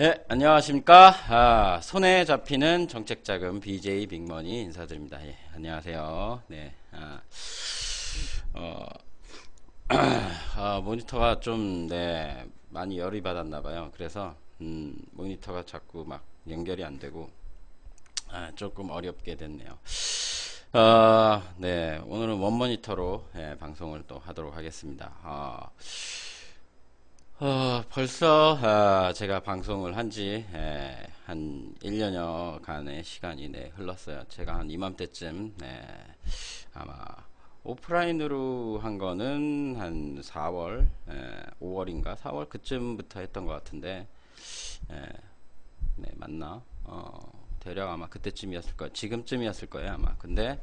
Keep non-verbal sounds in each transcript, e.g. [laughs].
네, 안녕하십니까. 아, 손에 잡히는 정책자금 BJ 빅머니 인사드립니다. 예, 안녕하세요. 네, 아, 어, [clears throat] 아, 모니터가 좀, 네, 많이 열이 받았나봐요. 그래서, 음, 모니터가 자꾸 막 연결이 안 되고, 아, 조금 어렵게 됐네요. 어, 네, 오늘은 원 모니터로 예, 방송을 또 하도록 하겠습니다. 아, 어, 벌써 아, 제가 방송을 한지 예, 한 1년여 간의 시간이 네, 흘렀어요. 제가 한 이맘때쯤 네, 아마 오프라인으로 한 거는 한 4월, 예, 5월인가 4월 그쯤부터 했던 것 같은데 예, 네, 맞나? 어, 대략 아마 그때쯤이었을 거예요. 지금쯤이었을 거예요, 아마. 근데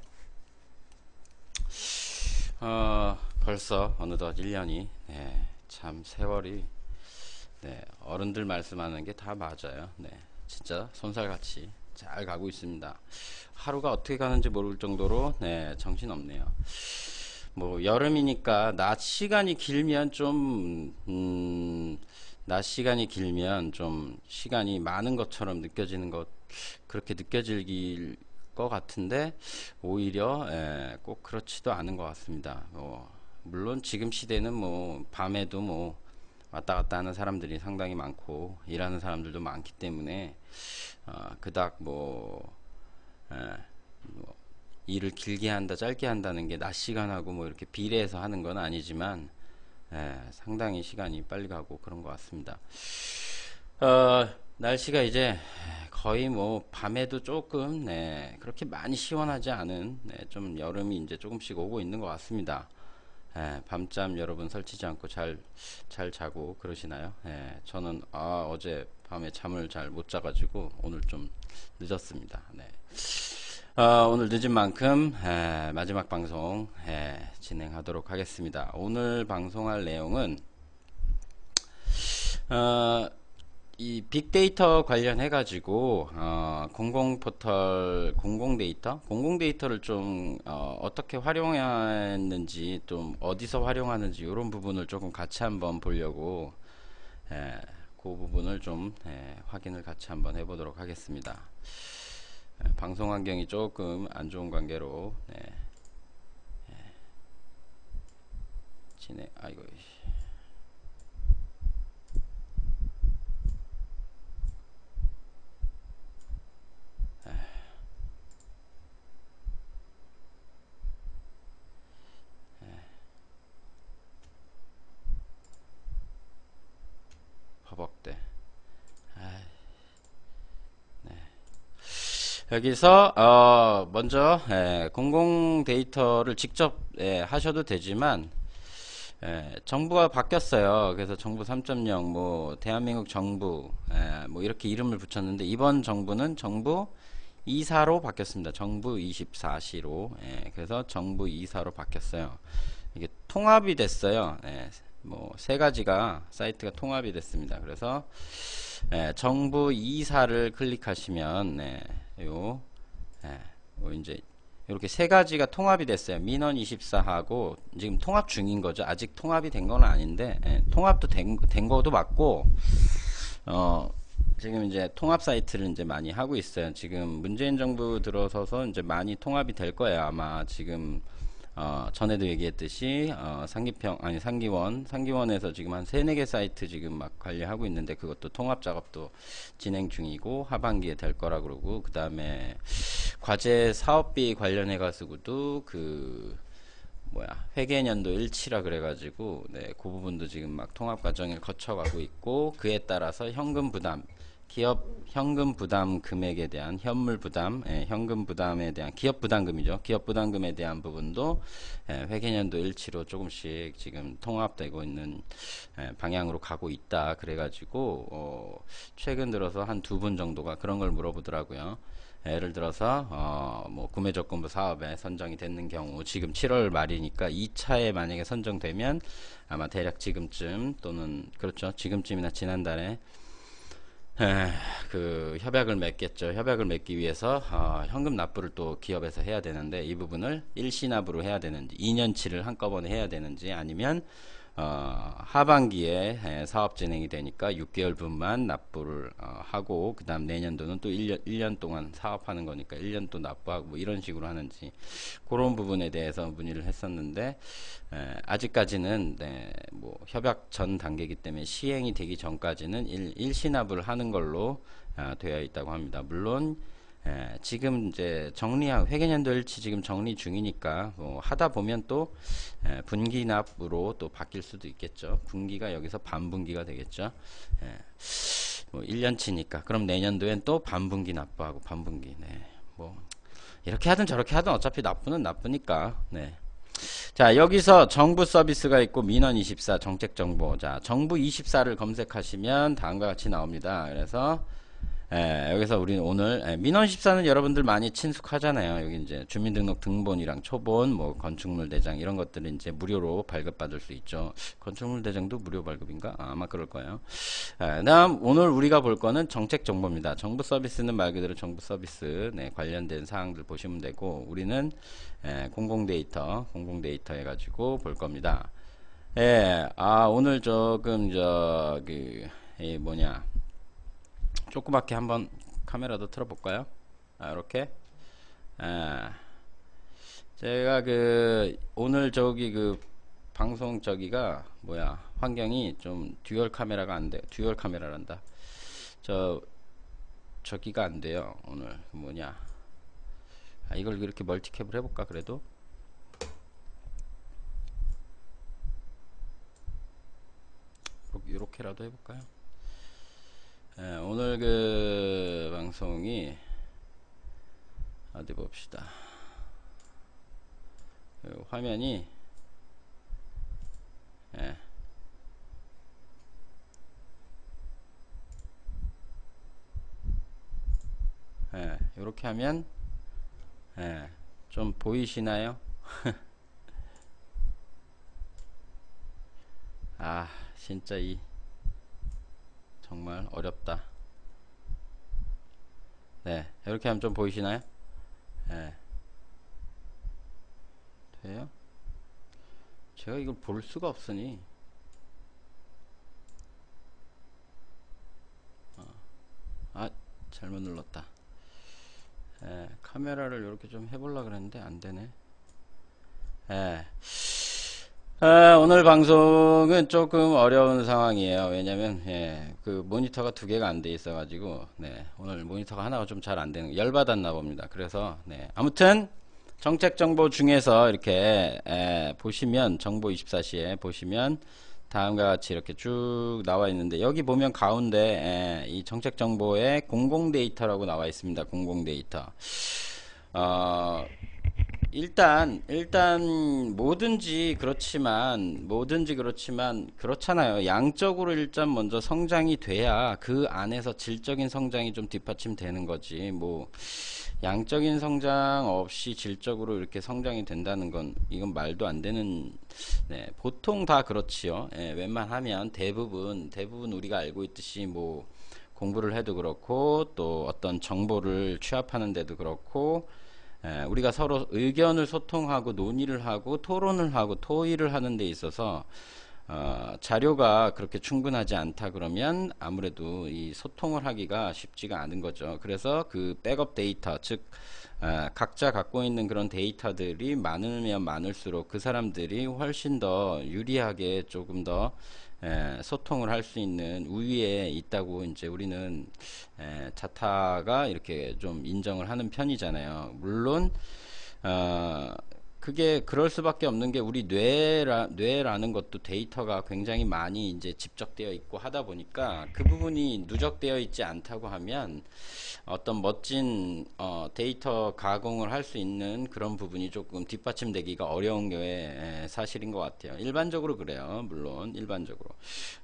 어, 벌써 어느덧 1년이 네, 참 세월이 네, 어른들 말씀하는 게 다 맞아요. 네, 진짜 손살같이 잘 가고 있습니다. 하루가 어떻게 가는지 모를 정도로 네, 정신 없네요. 뭐 여름이니까 낮 시간이 길면 좀 음, 낮 시간이 길면 좀 시간이 많은 것처럼 느껴지는 것 그렇게 느껴질 것 같은데 오히려 예, 꼭 그렇지도 않은 것 같습니다. 뭐, 물론 지금 시대는 뭐 밤에도 뭐 왔다 갔다 하는 사람들이 상당히 많고 일하는 사람들도 많기 때문에 어, 그닥 뭐, 예, 뭐 일을 길게 한다 짧게 한다는 게 낮 시간하고 뭐 이렇게 비례해서 하는 건 아니지만 예, 상당히 시간이 빨리 가고 그런 것 같습니다. 어, 날씨가 이제 거의 뭐 밤에도 조금 네, 그렇게 많이 시원하지 않은 네, 좀 여름이 이제 조금씩 오고 있는 것 같습니다. 예, 밤잠 여러분 설치지 않고 잘, 잘 자고 그러시나요? 예, 저는 아, 어제 밤에 잠을 잘 못 자가지고 오늘 좀 늦었습니다. 네. 어, 오늘 늦은 만큼 에, 마지막 방송 에, 진행하도록 하겠습니다. 오늘 방송할 내용은 어, 이 빅데이터 관련해 가지고 어, 공공 포털 공공 데이터 공공 데이터를 좀 어, 떻게 활용했는지 좀 어디서 활용하는지 이런 부분을 조금 같이 한번 보려고 에, 그 부분을 좀 에, 확인을 같이 한번 해보도록 하겠습니다. 에, 방송 환경이 조금 안 좋은 관계로 네. 에, 진행 아이고. 허벅대. 네. 여기서 어 먼저 예, 공공 데이터를 직접 예, 하셔도 되지만 예, 정부가 바뀌었어요. 그래서 정부 3.0 뭐 대한민국 정부 예, 뭐 이렇게 이름을 붙였는데 이번 정부는 정부 2사로 바뀌었습니다. 정부 24시로 예, 그래서 정부 2사로 바뀌었어요. 이게 통합이 됐어요. 예, 뭐세 가지가 사이트가 통합이 됐습니다. 그래서 예, 정부 이사를 클릭하시면 네, 요, 예, 뭐 이제 이렇게 세 가지가 통합이 됐어요. 민원 24하고 지금 통합 중인 거죠. 아직 통합이 된 건 아닌데 예, 통합도 된, 된 거도 맞고 어 지금 이제 통합 사이트를 이제 많이 하고 있어요. 지금 문재인 정부 들어서서 이제 많이 통합이 될 거예요. 아마 지금 어, 전에도 얘기했듯이 어, 상기평 아니 상기원 상기원에서 지금 한 세네 개 사이트 지금 막 관리하고 있는데 그것도 통합 작업도 진행 중이고 하반기에 될 거라 그러고 그 다음에 과제 사업비 관련해 가지고도 그 뭐야 회계년도 일치라 그래가지고 네 그 부분도 지금 막 통합 과정을 거쳐가고 있고 그에 따라서 현금 부담 기업 현금 부담 금액에 대한 현물 부담, 예, 현금 부담에 대한 기업 부담금이죠. 기업 부담금에 대한 부분도 예, 회계년도 일치로 조금씩 지금 통합되고 있는 예, 방향으로 가고 있다. 그래가지고 어, 최근 들어서 한 두 분 정도가 그런 걸 물어보더라고요. 예를 들어서 어, 뭐 구매 조건부 사업에 선정이 됐는 경우 지금 7월 말이니까 2차에 만약에 선정되면 아마 대략 지금쯤 또는 그렇죠 지금쯤이나 지난달에 에, 그 협약을 맺겠죠. 협약을 맺기 위해서 어, 현금 납부를 또 기업에서 해야 되는데 이 부분을 일시납으로 해야 되는지 2년치를 한꺼번에 해야 되는지 아니면 어, 하반기에 에, 사업 진행이 되니까 6개월분만 납부를 어, 하고 그 다음 내년도는 또 1년, 1년 동안 사업하는 거니까 1년 또 납부하고 뭐 이런 식으로 하는지 그런 부분에 대해서 문의를 했었는데 에, 아직까지는 네, 뭐 협약 전 단계이기 때문에 시행이 되기 전까지는 일, 일시납을 하는 걸로 아, 되어 있다고 합니다. 물론 예, 지금 이제 정리한 회계연도일치 지금 정리 중이니까 뭐 하다 보면 또 예, 분기납으로 또 바뀔 수도 있겠죠. 분기가 여기서 반분기가 되겠죠. 예, 뭐 1년치니까 그럼 내년도엔 또 반분기 납부하고 반분기. 네. 뭐 이렇게 하든 저렇게 하든 어차피 납부는 납부니까. 네. 자 여기서 정부 서비스가 있고 민원24 정책정보 자 정부 24를 검색하시면 다음과 같이 나옵니다 그래서 예, 여기서 우리는 오늘 예, 민원 14는 여러분들 많이 친숙하잖아요. 여기 이제 주민등록 등본이랑 초본, 뭐 건축물 대장 이런 것들을 이제 무료로 발급받을 수 있죠. 건축물 대장도 무료 발급인가? 아, 마 그럴 거예요. 예, 다음 오늘 우리가 볼 거는 정책 정보입니다. 정부 서비스는 말 그대로 정부 서비스 네, 관련된 사항들 보시면 되고 우리는 예, 공공 데이터, 공공 데이터 해가지고 볼 겁니다. 예, 아 오늘 조금 저그 뭐냐 조그맣게 한번 카메라도 틀어볼까요? 아, 이렇게. 아, 제가 그 오늘 저기 그 방송 저기가 뭐야 환경이 좀 dual 카메라가 안 돼. dual 카메라란다. 저 저기가 안 돼요. 오늘 그 뭐냐. 아, 이걸 이렇게 multi cap을 해볼까 그래도. 이렇게라도 해볼까요? 예, 오늘 그 방송이 어디 봅시다. 그 화면이 예. 예, 이렇게 하면 예, 좀 보이시나요? [laughs] 아, 진짜 이 정말 어렵다. 네, 이렇게 하면 좀 보이시나요? 네. 돼요? 제가 이걸 볼 수가 없으니 어. 아 잘못 눌렀다 예, 카메라를 이렇게 좀 해보려 그랬는데 안되네 예. 아, 오늘 방송은 조금 어려운 상황이에요. 왜냐면, 예, 그 모니터가 두 개가 안 돼 있어가지고, 네, 오늘 모니터가 하나가 좀 잘 안 되는, 열받았나 봅니다. 그래서, 네, 아무튼, 정책 정보 중에서 이렇게, 예, 보시면, 정보 24시에 보시면, 다음과 같이 이렇게 쭉 나와 있는데, 여기 보면 가운데, 예, 이 정책 정보에 공공 데이터라고 나와 있습니다. 공공 데이터. 어, 일단 일단 뭐든지 그렇지만 뭐든지 그렇지만 그렇잖아요. 양적으로 일단 먼저 성장이 돼야 그 안에서 질적인 성장이 좀 뒷받침되는 거지. 뭐 양적인 성장 없이 질적으로 이렇게 성장이 된다는 건 이건 말도 안 되는 네, 보통 다 그렇지요. 예, 웬만하면 대부분 대부분 우리가 알고 있듯이 뭐 공부를 해도 그렇고 또 어떤 정보를 취합하는 데도 그렇고 예, 우리가 서로 의견을 소통하고 논의를 하고 토론을 하고 토의를 하는 데 있어서 어, 자료가 그렇게 충분하지 않다 그러면 아무래도 이 소통을 하기가 쉽지가 않은 거죠. 그래서 그 백업 데이터 즉 어, 각자 갖고 있는 그런 데이터들이 많으면 많을수록 그 사람들이 훨씬 더 유리하게 조금 더 에, 소통을 할 수 있는 우위에 있다고 이제 우리는 에, 자타가 이렇게 좀 인정을 하는 편이잖아요. 물론 어, 그게 그럴 수밖에 없는 게 우리 뇌라, 뇌라는 것도 데이터가 굉장히 많이 이제 집적되어 있고 하다 보니까 그 부분이 누적되어 있지 않다고 하면 어떤 멋진 어, 데이터 가공을 할 수 있는 그런 부분이 조금 뒷받침되기가 어려운 게 사실인 것 같아요. 일반적으로 그래요. 물론 일반적으로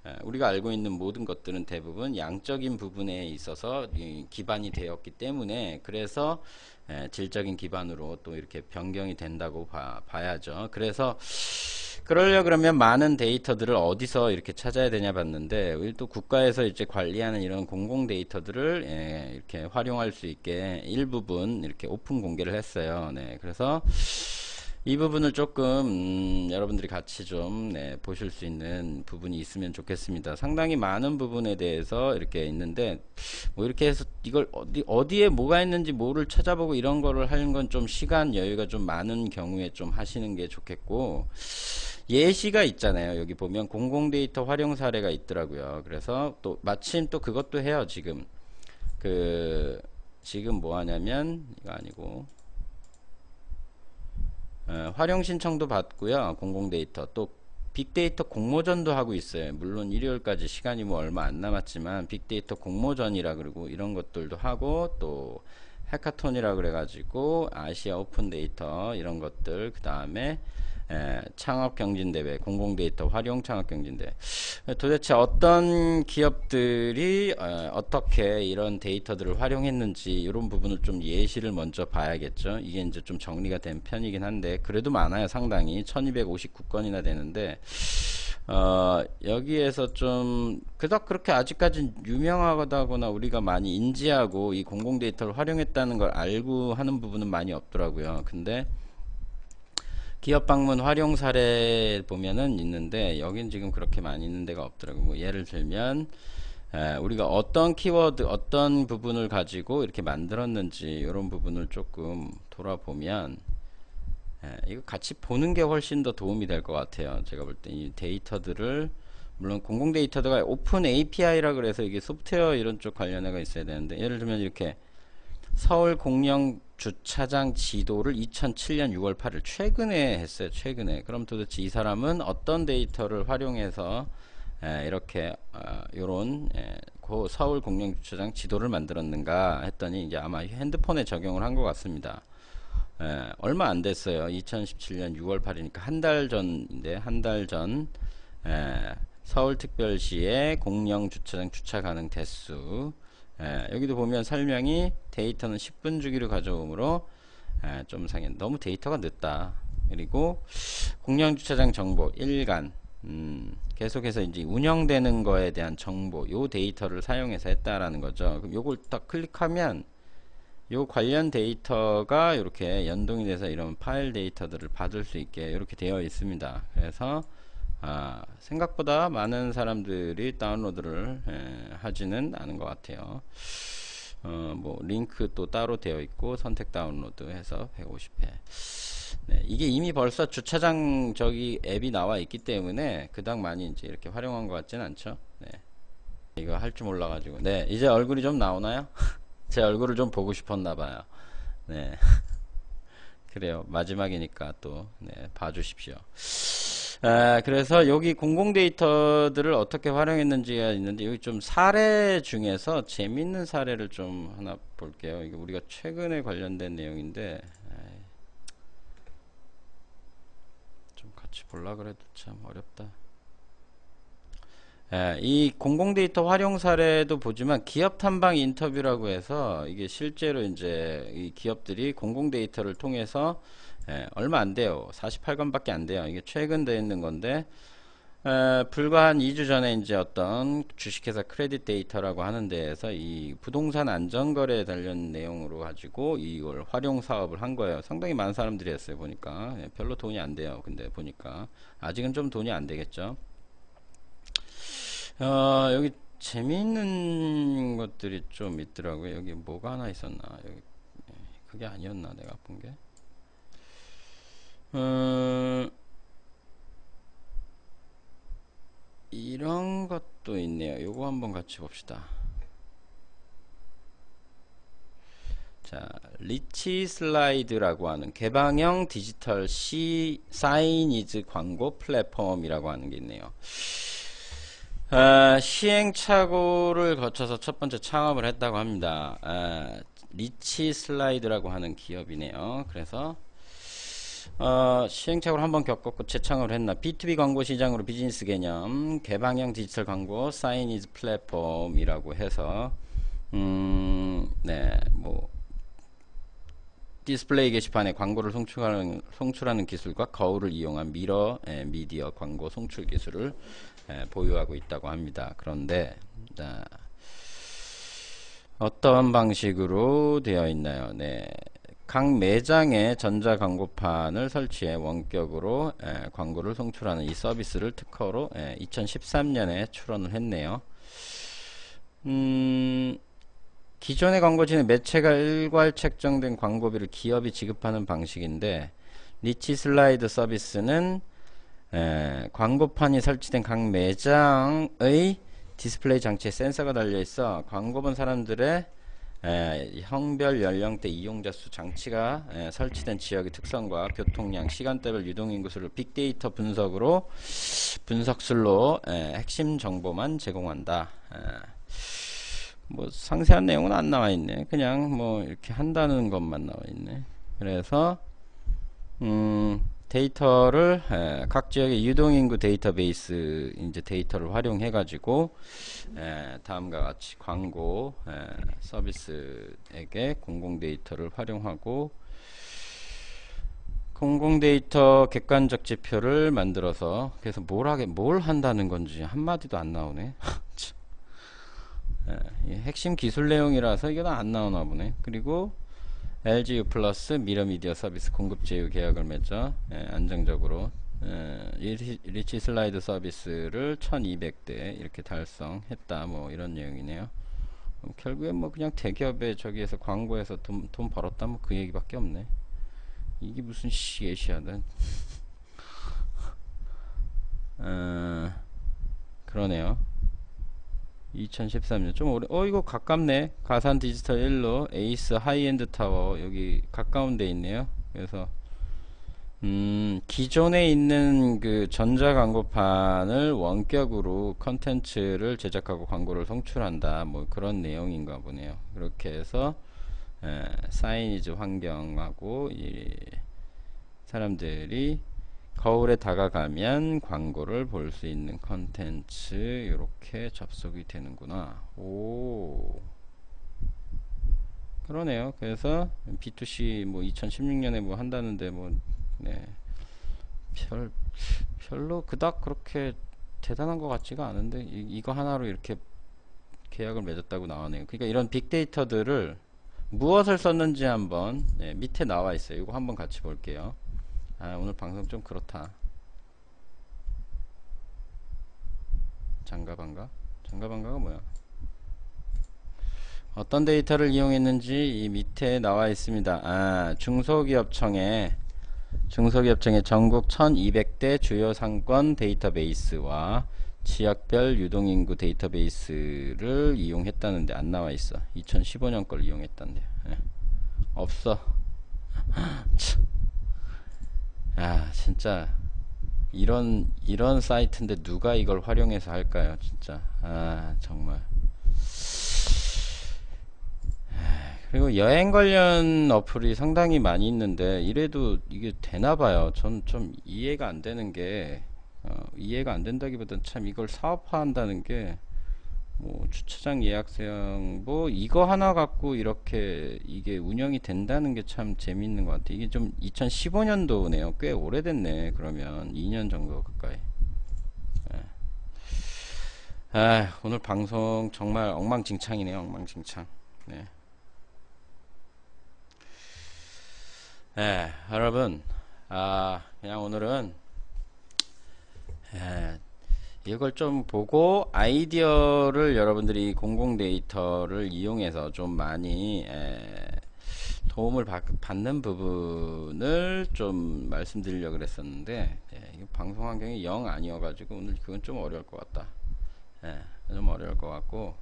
에, 우리가 알고 있는 모든 것들은 대부분 양적인 부분에 있어서 기반이 되었기 때문에 그래서 에, 질적인 기반으로 또 이렇게 변경이 된다고 봐, 봐야죠. 그래서 그러려 그러면 많은 데이터들을 어디서 이렇게 찾아야 되냐 봤는데 또 국가에서 이제 관리하는 이런 공공 데이터들을 예, 이렇게 활용할 수 있게 일부분 이렇게 오픈 공개를 했어요. 네, 그래서 이 부분을 조금 음, 여러분들이 같이 좀 네, 보실 수 있는 부분이 있으면 좋겠습니다. 상당히 많은 부분에 대해서 이렇게 있는데 뭐 이렇게 해서 이걸 어디 어디에 뭐가 있는지 뭐를 찾아보고 이런 거를 하는 건 좀 시간 여유가 좀 많은 경우에 좀 하시는 게 좋겠고 예시가 있잖아요. 여기 보면 공공 데이터 활용 사례가 있더라고요. 그래서 또 마침 또 그것도 해요. 지금 그 지금 뭐 하냐면 이거 아니고 어, 활용 신청도 받고요. 공공 데이터 또 빅데이터 공모전도 하고 있어요. 물론 일요일까지 시간이 뭐 얼마 안 남았지만 빅데이터 공모전이라 그러고 이런 것들도 하고 또 hackathon이라 그래가지고 아시아 오픈 데이터 이런 것들 그 다음에 창업 경진대회 공공 데이터 활용 창업 경진대회. 도대체 어떤 기업들이 어, 떻게 이런 데이터들을 활용했는지 이런 부분을 좀 예시를 먼저 봐야겠죠. 이게 이제 좀 정리가 된 편이긴 한데 그래도 많아요 상당히. 1259건이나 되는데 어, 여기에서 좀 그닥 그렇게 아직까지 유명하다거나 우리가 많이 인지하고 이 공공 데이터를 활용했다는 걸 알고 하는 부분은 많이 없더라고요. 근데 기업 방문 활용 사례 보면은 있는데 여긴 지금 그렇게 많이 있는 데가 없더라고요. 뭐 예를 들면 에, 우리가 어떤 키워드 어떤 부분을 가지고 이렇게 만들었는지 이런 부분을 조금 돌아보면 에, 이거 같이 보는 게 훨씬 더 도움이 될 것 같아요. 제가 볼 때 이 데이터들을 물론 공공 데이터가 open API라 그래서 이게 소프트웨어 이런 쪽 관련해가 있어야 되는데 예를 들면 이렇게 서울 공영 주차장 지도를 2007년 6월 8일 최근에 했어요. 최근에. 그럼 도대체 이 사람은 어떤 데이터를 활용해서 에, 이렇게 어, 에, 고 서울 공영 주차장 지도를 만들었는가 했더니 이제 아마 핸드폰에 적용을 한 것 같습니다. 에, 얼마 안 됐어요. 2017년 6월 8일이니까 한 달 전인데 한 달 전 서울특별시의 공영 주차장 주차 가능 대수 예, 여기도 보면 설명이 데이터는 10분 주기로 가져오므로 예, 좀 상해 너무 데이터가 늦다. 그리고 공영주차장 정보 일간. 음, 계속해서 이제 운영되는 거에 대한 정보 요 데이터를 사용해서 했다라는 거죠. 그럼 요걸 딱 클릭하면 요 관련 데이터가 이렇게 연동이 돼서 이런 파일 데이터들을 받을 수 있게 이렇게 되어 있습니다. 그래서 아, 생각보다 많은 사람들이 다운로드를 에, 하지는 않은 것 같아요. 어, 뭐 링크 또 따로 되어 있고 선택 다운로드 해서 150회. 네, 이게 이미 벌써 주차장 저기 앱이 나와 있기 때문에 그닥 많이 이제 이렇게 활용한 것 같지는 않죠. 네. 이거 할 줄 몰라가지고. 네, 이제 얼굴이 좀 나오나요? [laughs] 제 얼굴을 좀 보고 싶었나 봐요. 네. [laughs] 그래요. 마지막이니까 또, 네, 봐주십시오. 아, 그래서 여기 공공 데이터들을 어떻게 활용했는지가 있는데 여기 좀 사례 중에서 재밌는 사례를 좀 하나 볼게요. 이게 우리가 최근에 관련된 내용인데 좀 같이 볼라 그래도 참 어렵다. 예, 이 공공 데이터 활용 사례도 보지만 기업 탐방 인터뷰라고 해서 이게 실제로 이제 이 기업들이 공공 데이터를 통해서 예, 얼마 안 돼요. 48건밖에 안 돼요. 이게 최근 돼 있는 건데 에, 불과 한 2주 전에 이제 어떤 주식회사 크레딧 데이터라고 하는 데에서 이 부동산 안전거래에 관련 내용으로 가지고 이걸 활용 사업을 한 거예요. 상당히 많은 사람들이 했어요. 보니까 예, 별로 돈이 안 돼요. 근데 보니까 아직은 좀 돈이 안 되겠죠. 어, 여기 재미있는 것들이 좀 있더라고요. 여기 뭐가 하나 있었나? 여기 예, 그게 아니었나? 내가 본 게. 어, 이런 것도 있네요. 요거 한번 같이 봅시다. 자, 리치 슬라이드라고 하는 개방형 디지털 시 사이니즈 광고 플랫폼이라고 하는 게 있네요. 아, 시행착오를 거쳐서 첫 번째 창업을 했다고 합니다. 아, 리치 슬라이드라고 하는 기업이네요. 그래서 어, 시행착오를 한번 겪었고 재창업을 했나 B2B 광고 시장으로 비즈니스 개념 개방형 디지털 광고 사이니즈 플랫폼이라고 해서 음, 네, 뭐 디스플레이 게시판에 광고를 송출하는, 송출하는 기술과 거울을 이용한 mirror 에, 미디어 광고 송출 기술을 에, 보유하고 있다고 합니다. 그런데 자, 어떤 방식으로 되어 있나요? 네. 각 매장에 전자 광고판을 설치해 원격으로 에, 광고를 송출하는 이 서비스를 특허로 에, 2013년에 출원을 했네요. 음, 기존의 광고지는 매체가 일괄 책정된 광고비를 기업이 지급하는 방식인데 리치 슬라이드 서비스는 에, 광고판이 설치된 각 매장의 디스플레이 장치에 센서가 달려 있어 광고 본 사람들의 에, 성별 연령대 이용자 수 장치가 에, 설치된 지역의 특성과 교통량, 시간대별 유동인구 수를 빅데이터 분석으로 분석술로 에, 핵심 정보만 제공한다. 에, 뭐 상세한 내용은 안 나와 있네. 그냥 뭐 이렇게 한다는 것만 나와 있네. 그래서 음, 데이터를 에, 각 지역의 유동인구 데이터베이스 이제 데이터를 활용해 가지고 에, 다음과 같이 광고 에, 서비스에게 공공 데이터를 활용하고 공공 데이터 객관적 지표를 만들어서 그래서 뭘 하게 뭘 한다는 건지 한 마디도 안 나오네. [laughs] 핵심 기술 내용이라서 이게 안 나오나 보네. 그리고 LGU 플러스 mirror 미디어 서비스 공급 제휴 계약을 맺어 예, 안정적으로 예, 리- 리치 슬라이드 서비스를 1200대 이렇게 달성했다. 뭐 이런 내용이네요. 음, 결국엔 뭐 그냥 대기업에 저기에서 광고해서 돈, 돈 벌었다? 뭐 그 얘기밖에 없네. 이게 무슨 시시하다. [laughs] 어, 그러네요 2013년. 좀 오래 어 이거 가깝네. 가산 디지털 1로 에이스 하이엔드 타워 여기 가까운 데 있네요. 그래서 음 기존에 있는 그 전자 광고판을 원격으로 컨텐츠를 제작하고 광고를 송출한다. 뭐 그런 내용인가 보네요. 그렇게 해서 에, 사이니즈 환경하고 이 사람들이 거울에 다가가면 광고를 볼 수 있는 컨텐츠 이렇게 접속이 되는구나. 오. 그러네요. 그래서 B2C 뭐 2016년에 뭐 한다는데 뭐 네. 별 별로 그닥 그렇게 대단한 것 같지가 않은데 이, 이거 하나로 이렇게 계약을 맺었다고 나오네요. 그러니까 이런 빅데이터들을 무엇을 썼는지 한번 네, 밑에 나와 있어요. 이거 한번 같이 볼게요. 아 오늘 방송 좀 그렇다 장가반가? 장가반가가 뭐야? 어떤 데이터를 이용했는지 이 밑에 나와 있습니다. 아 중소기업청에 중소기업청의 전국 1200대 주요 상권 데이터베이스와 지역별 유동인구 데이터베이스를 이용했다는데 안 나와 있어. 2015년 걸 이용했다는데 예. 없어. [laughs] 참. 아 진짜. 이런 이런 사이트인데 누가 이걸 활용해서 할까요 진짜? 아 정말. 아, 그리고 여행 관련 어플이 상당히 많이 있는데 이래도 이게 되나봐요. 전 좀 이해가 안 되는 게 어, 이해가 안 된다기보단 참 이걸 사업화한다는 게 뭐 주차장 뭐 이거 하나 갖고 이렇게 이게 운영이 된다는 게 참 재밌는 것 같아. 이게 좀 2015년도네요. 꽤 오래됐네. 그러면 2년 정도 가까이. 예. 아, 오늘 방송 정말 엉망진창이네요. 엉망진창. 네. 예, 여러분, 아, 그냥 오늘은 예, 이걸 좀 보고 아이디어를 여러분들이 공공 데이터를 이용해서 좀 많이 에, 도움을 받, 는 부분을 좀 말씀드리려고 그랬었는데 예, 방송 환경이 영 아니어 가지고 오늘 그건 좀 어려울 것 같다. 예, 좀 어려울 것 같고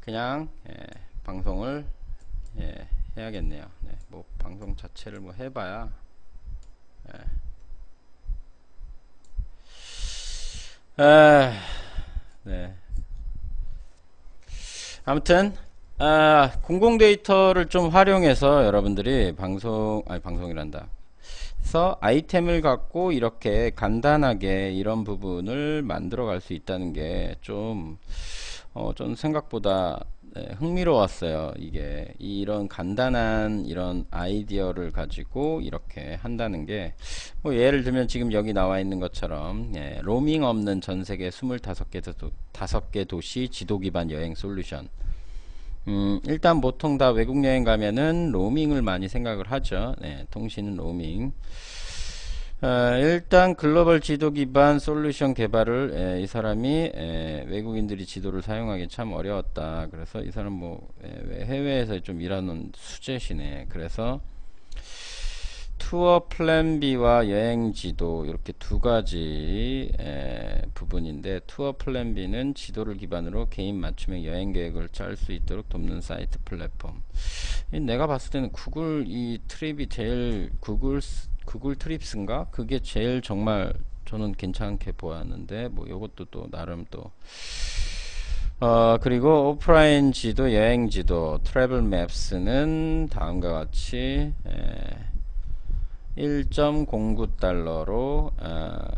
그냥 예, 방송을 예, 해야겠네요. 네, 뭐 방송 자체를 뭐 해봐야 예. 아, 네. 아무튼 아, 공공 데이터를 좀 활용해서 여러분들이 방송 아니 방송이란다. 그래서 아이템을 갖고 이렇게 간단하게 이런 부분을 만들어 갈 수 있다는 게좀 어, 좀 생각보다 네, 흥미로웠어요. 이게 이런 간단한 이런 아이디어를 가지고 이렇게 한다는 게 뭐 예를 들면 지금 여기 나와 있는 것처럼 예, 로밍 없는 전 세계 25개 도, 5개 도시 지도 기반 여행 솔루션 음, 일단 보통 다 외국 여행 가면은 로밍을 많이 생각을 하죠. 네, 통신 로밍. 어, 일단 글로벌 지도 기반 솔루션 개발을 에, 이 사람이 에, 외국인들이 지도를 사용하기 참 어려웠다. 그래서 이 사람 뭐 에, 해외에서 좀 일하는 수제시네. 그래서 투어 플랜 B와 여행 지도 이렇게 두 가지 에, 부분인데 투어 플랜 B는 지도를 기반으로 개인 맞춤형 여행 계획을 짤 수 있도록 돕는 사이트 플랫폼. 이 내가 봤을 때는 구글 이 트립이 제일 구글 스- 구글 트립스인가? 그게 제일 정말 저는 괜찮게 보았는데 뭐 요것도 또 나름 또 어, 그리고 오프라인 지도, 여행 지도, 트래블 맵스는 다음과 같이 에, 1.09달러로 어,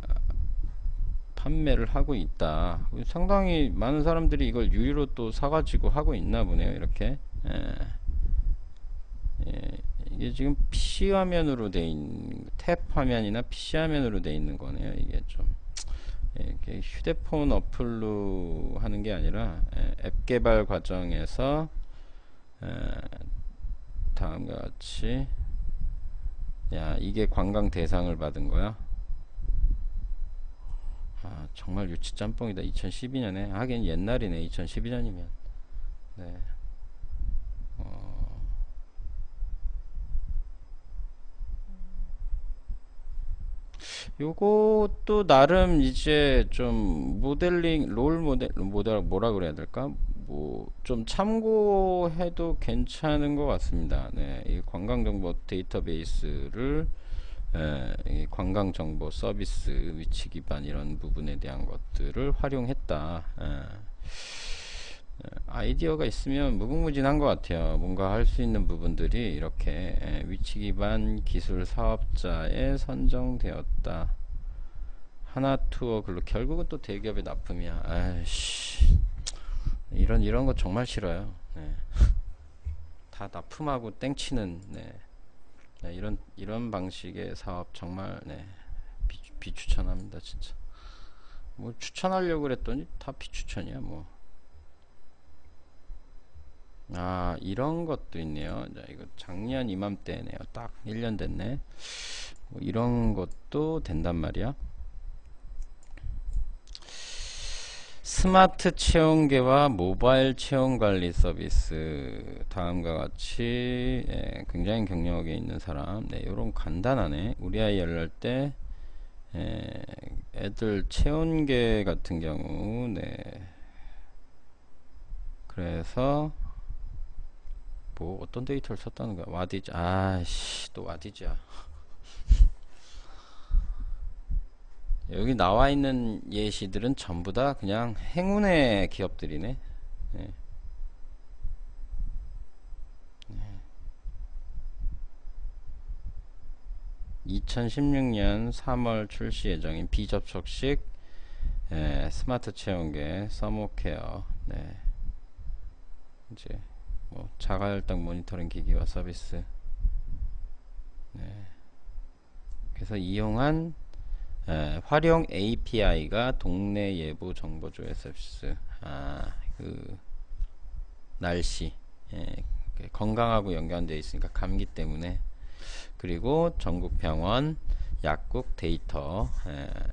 판매를 하고 있다. 상당히 많은 사람들이 이걸 유료로 또 사가지고 하고 있나 보네요. 이렇게. 에, 예, 이게 지금 PC 화면으로 돼 있는 탭 화면이나 PC 화면으로 돼 있는 거네요. 이게 좀 예, 이게 휴대폰 어플로 하는 게 아니라 예, 앱 개발 과정에서 에, 다음과 같이 야 이게 관광 대상을 받은 거야? 아 정말 유치 짬뽕이다. 2012년에? 하긴 옛날이네. 2012년이면. 네 어, 요것도 나름 이제 좀 모델링 롤 모델 모델 뭐라 그래야 될까 뭐 좀 참고해도 괜찮은 것 같습니다. 네, 이 관광 정보 데이터베이스를 에, 이 관광 정보 서비스 위치 기반 이런 부분에 대한 것들을 활용했다. 에. 에, 아이디어가 있으면 무궁무진한 것 같아요. 뭔가 할 수 있는 부분들이 이렇게 에, 위치 기반 기술 사업자에 선정되었다. 하나 투어 글로 결국은 또 대기업의 납품이야. 아이씨. 이런 이런 거 정말 싫어요. 네. 다 납품하고 땡치는 네. 네, 이런 이런 방식의 사업 정말 네. 비, 비추천합니다, 진짜. 뭐 추천하려고 그랬더니 다 비추천이야, 뭐. 아, 이런 것도 있네요. 자, 이거 작년 이맘때네요. 딱 1년 됐네. 뭐 이런 것도 된단 말이야. 스마트 체온계와 모바일 체온 관리 서비스 다음과 같이 예, 굉장히 경력에 있는 사람 네, 요런 간단하네 우리 아이 열날 때 예, 애들 체온계 같은 경우 네 그래서 뭐 어떤 데이터를 썼다는 거야 와디즈 아씨 또 와디즈야 [laughs] 여기 나와 있는 예시들은 전부 다 그냥 행운의 기업들이네. 네. 네. 2016년 3월 출시 예정인 비접촉식 예, 스마트 체온계 서모케어 네. 이제 뭐 자가혈당 모니터링 기기와 서비스. 네. 그래서 이용한 에, 활용 API가 동네 예보 정보조 서비스 아, 그 날씨. 예, 그 건강하고 연관되어 있으니까 감기 때문에. 그리고 전국 병원 약국 데이터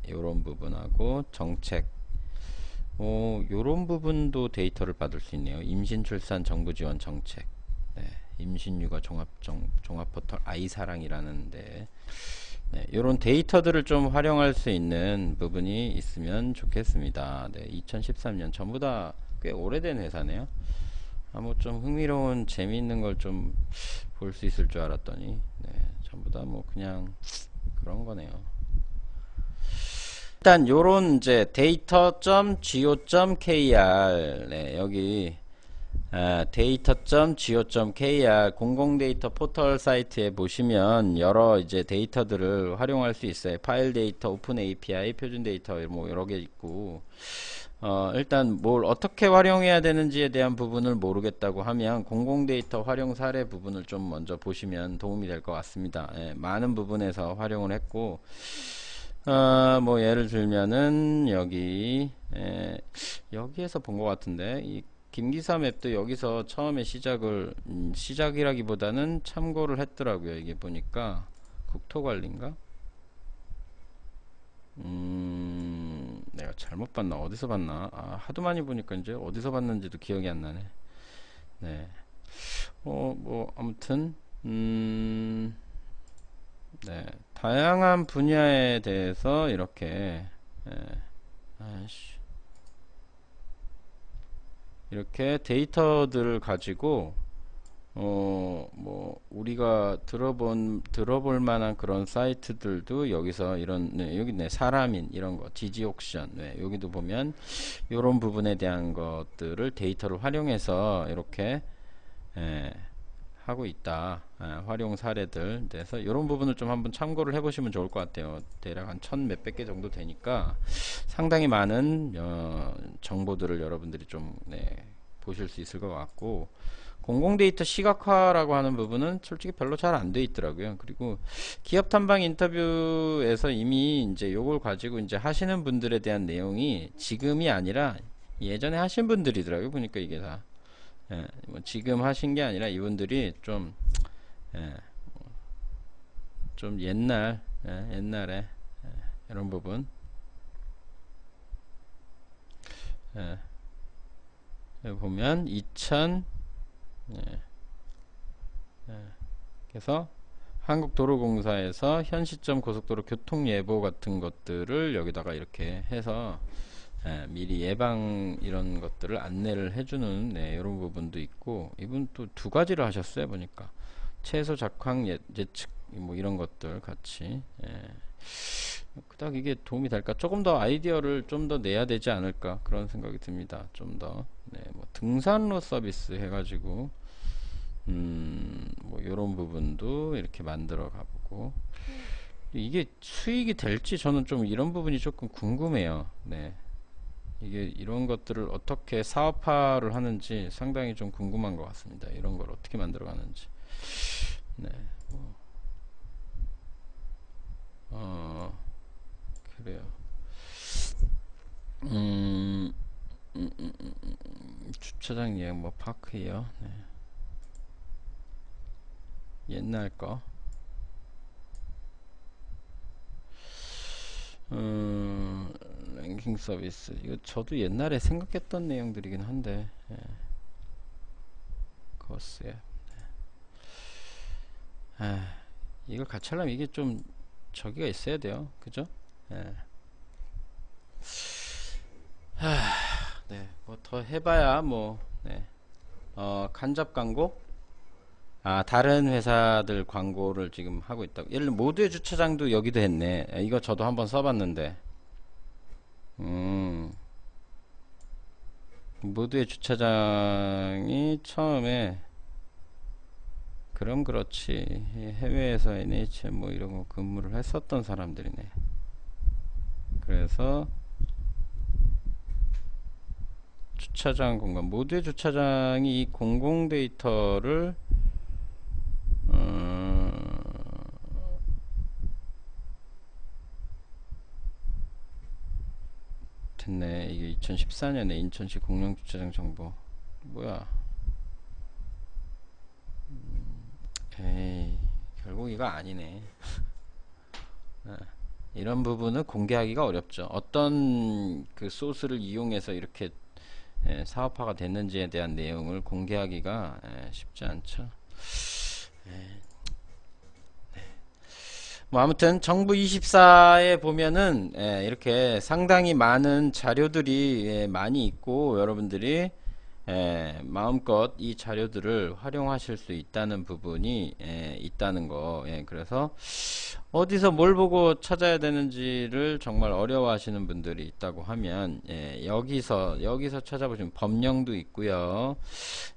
이런 부분하고 정책 오, 요런 부분도 데이터를 받을 수 있네요. 임신 출산 정부 지원 정책 네, 임신 육아 종합 정, 종합 포털 아이사랑이라는데 네, 이런 데이터들을 좀 활용할 수 있는 부분이 있으면 좋겠습니다. 네, 2013년 전부 다 꽤 오래된 회사네요. 아, 뭐좀 흥미로운 재미있는 걸 좀 볼 수 있을 줄 알았더니 네, 전부 다 뭐 그냥 그런 거네요. 일단 요런 이제 데이터.go.kr 네, 여기 아, data.go.kr 공공 데이터 포털 사이트에 보시면 여러 이제 데이터들을 활용할 수 있어요. 파일 데이터, open API, 표준 데이터 뭐 여러 개 있고 어, 일단 뭘 어떻게 활용해야 되는지에 대한 부분을 모르겠다고 하면 공공 데이터 활용 사례 부분을 좀 먼저 보시면 도움이 될 것 같습니다. 예, 많은 부분에서 활용을 했고 어, 뭐 예를 들면은 여기 예, 여기에서 본 것 같은데 이 김기사 맵도 여기서 처음에 시작을 음, 시작이라기보다는 참고를 했더라고요. 이게 보니까 국토관리인가? 음, 내가 잘못 봤나? 어디서 봤나? 아, 하도 많이 보니까 이제 어디서 봤는지도 기억이 안 나네. 네. 어, 뭐, 아무튼, 음, 네. 다양한 분야에 대해서 이렇게, 예. 이렇게 데이터들을 가지고 어, 뭐, 우리가 들어본, 들어볼 만한 그런 사이트들도 여기서 이런, 네, 여기 네, 사람인, 이런 거, 디지옥션, 네, 여기도 보면, 이런 부분에 대한 것들을 데이터를 활용해서 이렇게, 예, 하고 있다. 예, 활용 사례들. 그래서 이런 부분을 좀 한번 참고를 해보시면 좋을 것 같아요. 대략 한 천 몇백 개 정도 되니까 상당히 많은, 어, 정보들을 여러분들이 좀, 네, 보실 수 있을 것 같고, 공공 데이터 시각화라고 하는 부분은 솔직히 별로 잘 안 돼 있더라고요. 그리고 기업 탐방 인터뷰에서 이미 이제 요걸 가지고 이제 하시는 분들에 대한 내용이 지금이 아니라 예전에 하신 분들이더라고요. 보니까 이게 다. 예, 뭐 지금 하신 게 아니라 이분들이 좀, 예, 좀 옛날, 예, 옛날에, 예, 이런 부분. 예, 여기 보면 2000 네. 네. 그래서 한국도로공사에서 현 시점 고속도로 교통예보 같은 것들을 여기다가 이렇게 해서 예, 미리 예방 이런 것들을 안내를 해주는 네, 이런 부분도 있고 이분 또 두 가지를 하셨어요 보니까. 최소 작황 예, 예측 뭐 이런 것들 같이 예. 그닥 이게 도움이 될까? 조금 더 아이디어를 좀 더 내야 되지 않을까? 그런 생각이 듭니다. 좀 더 네, 뭐 등산로 서비스 해가지고 음뭐 이런 부분도 이렇게 만들어 가보고. 이게 수익이 될지 저는 좀 이런 부분이 조금 궁금해요. 네 이게 이런 것들을 어떻게 사업화를 하는지 상당히 좀 궁금한 것 같습니다. 이런 걸 어떻게 만들어 가는지. 네. 뭐. 어, 그래요. 음, 음, 음, 음, 음, 주차장 예약 뭐 파크요. 네. 옛날 거. 음, 랭킹 서비스 이거 저도 옛날에 생각했던 내용들이긴 한데 예. 거스에 네. 아, 이걸 같이 하려면 이게 좀 저기가 있어야 돼요 그죠? 예. 네, 뭐 더 해봐야 뭐 네. 어, 간접 광고 아, 다른 회사들 광고를 지금 하고 있다고. 예를 들어 모두의 주차장도 여기도 했네. 이거 저도 한번 써봤는데. 음. 모두의 주차장이 처음에 그럼 그렇지. 해외에서 NHM 뭐 이런 거 근무를 했었던 사람들이네. 그래서 주차장 공간 모두의 주차장이 이 공공 데이터를 됐네. 이게 2014년에 인천시 공영주차장 정보. 뭐야? 음, 에이, 결국 이거 아니네. [laughs] 아, 이런 부분은 공개하기가 어렵죠. 어떤 그 소스를 이용해서 이렇게 예, 사업화가 됐는지에 대한 내용을 공개하기가 예, 쉽지 않죠. 예. 뭐 아무튼 정부 24에 보면은 예, 이렇게 상당히 많은 자료들이 예, 많이 있고 여러분들이 예, 마음껏 이 자료들을 활용하실 수 있다는 부분이 예, 있다는 거. 예, 그래서 어디서 뭘 보고 찾아야 되는지를 정말 어려워하시는 분들이 있다고 하면 예, 여기서 여기서 찾아보시면 법령도 있고요.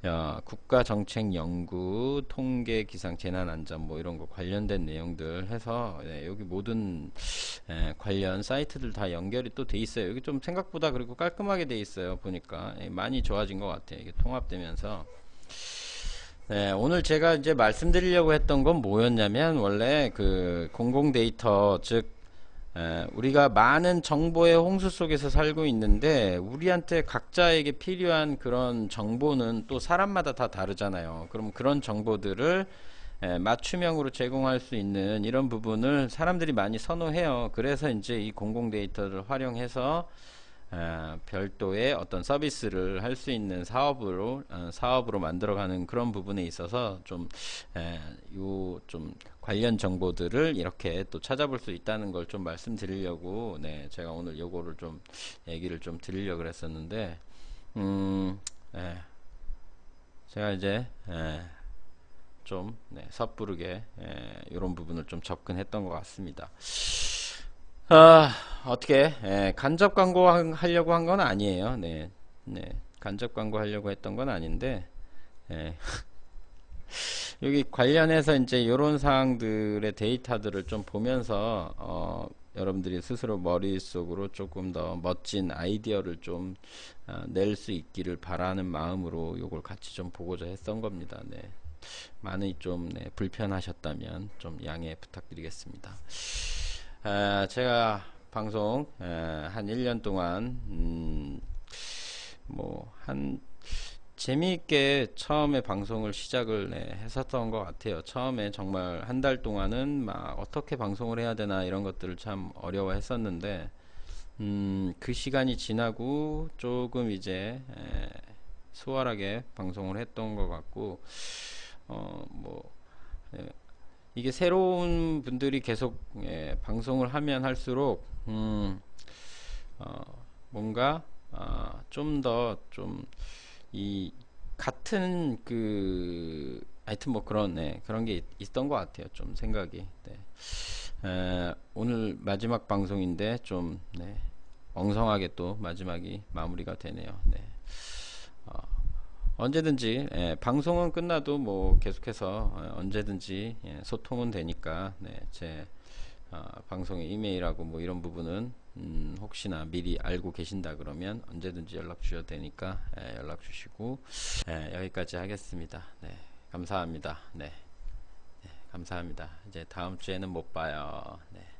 야, 국가정책연구, 통계, 기상, 재난안전 뭐 이런 거 관련된 내용들 해서 예, 여기 모든 예, 관련 사이트들 다 연결이 또 돼 있어요. 여기 좀 생각보다 그리고 깔끔하게 돼 있어요. 보니까 예, 많이 좋아진 것 같아요. 이게 통합되면서. 네, 오늘 제가 이제 말씀드리려고 했던 건 뭐였냐면 원래 그 공공 데이터 즉 에, 우리가 많은 정보의 홍수 속에서 살고 있는데 우리한테 각자에게 필요한 그런 정보는 또 사람마다 다 다르잖아요. 그럼 그런 정보들을 에, 맞춤형으로 제공할 수 있는 이런 부분을 사람들이 많이 선호해요. 그래서 이제 이 공공 데이터를 활용해서 에, 별도의 어떤 서비스를 할 수 있는 사업으로 어, 사업으로 만들어가는 그런 부분에 있어서 좀요좀 관련 정보들을 이렇게 또 찾아볼 수 있다는 걸 좀 말씀드리려고 네 제가 오늘 요거를 좀 얘기를 좀 드리려고 그랬었는데 음 예, 제가 이제 예, 좀 네, 섣부르게 예, 이런 부분을 좀 접근했던 것 같습니다. 아, 어떻게 예, 간접 광고 한- 하려고 한 건 아니에요. 네, 네, 간접 광고 하려고 했던 건 아닌데 예. [laughs] 여기 관련해서 이제 이런 사항들의 데이터들을 좀 보면서 어, 여러분들이 스스로 머릿속으로 조금 더 멋진 아이디어를 좀 어, 낼수 있기를 바라는 마음으로 이걸 같이 좀 보고자 했던 겁니다. 네. 많이 좀 네, 불편하셨다면 좀 양해 부탁드리겠습니다. 아, 제가 방송 에, 한 1년 동안 음, 뭐한 재미있게 처음에 방송을 시작을 네, 했었던 것 같아요. 처음에 정말 한 달 동안은 막 어떻게 방송을 해야 되나 이런 것들을 참 어려워했었는데 음, 그 시간이 지나고 조금 이제 에, 수월하게 방송을 했던 것 같고 어뭐 이게 새로운 분들이 계속 예, 방송을 하면 할수록 음, 어, 뭔가 아, 좀 더 좀 이 같은 그 하여튼 뭐 그런 네, 그런 게 있, 있던 것 같아요. 좀 생각이. 네. 에, 오늘 마지막 방송인데 좀 네, 엉성하게 또 마지막이 마무리가 되네요. 네. 어, 언제든지 예, 방송은 끝나도 뭐 계속해서 어, 언제든지 예, 소통은 되니까 네, 제 어, 방송의 이메일하고 뭐 이런 부분은 음, 혹시나 미리 알고 계신다 그러면 언제든지 연락 주셔도 되니까 예, 연락 주시고 예, 여기까지 하겠습니다. 네, 감사합니다. 네, 네, 감사합니다. 이제 다음 주에는 못 봐요. 네.